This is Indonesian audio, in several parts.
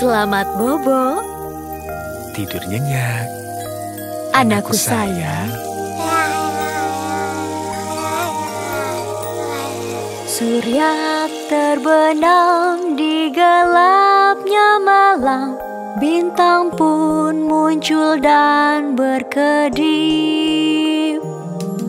Selamat bobo. Tidur nyenyak. Anakku sayang. Surya terbenam di gelapnya malam Bintang pun muncul dan berkedip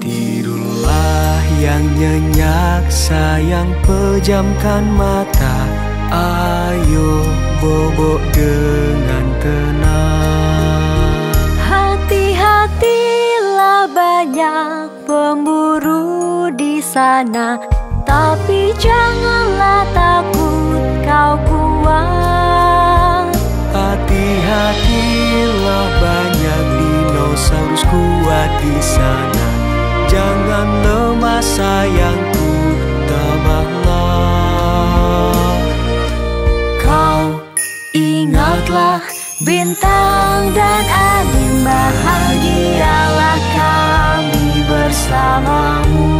Tidurlah yang nyenyak sayang pejamkan mata Ayo bobok dengan tenang. Hati-hatilah banyak pemburu di sana. Tapi janganlah lautlah bintang dan angin Bahagialah kami bersamamu.